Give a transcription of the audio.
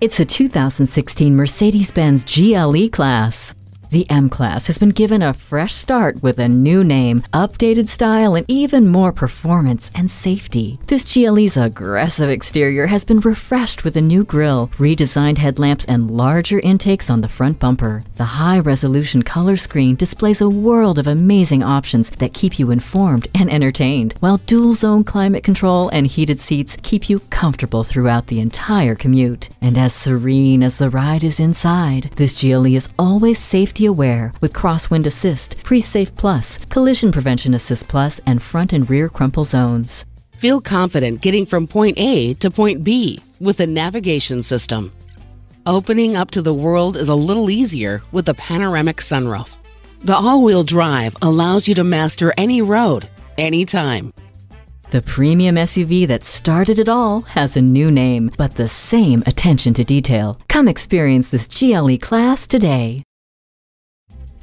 It's a 2016 Mercedes-Benz GLE class. The M-Class has been given a fresh start with a new name, updated style, and even more performance and safety. This GLE's aggressive exterior has been refreshed with a new grille, redesigned headlamps, and larger intakes on the front bumper. The high-resolution color screen displays a world of amazing options that keep you informed and entertained, while dual-zone climate control and heated seats keep you comfortable throughout the entire commute. And as serene as the ride is inside, this GLE is always safety aware with crosswind assist, pre-safe plus, collision prevention assist plus, and front and rear crumple zones. Feel confident getting from point A to point B with a navigation system. Opening up to the world is a little easier with a panoramic sunroof. The all wheel drive allows you to master any road, anytime. The premium SUV that started it all has a new name, but the same attention to detail. Come experience this GLE class today.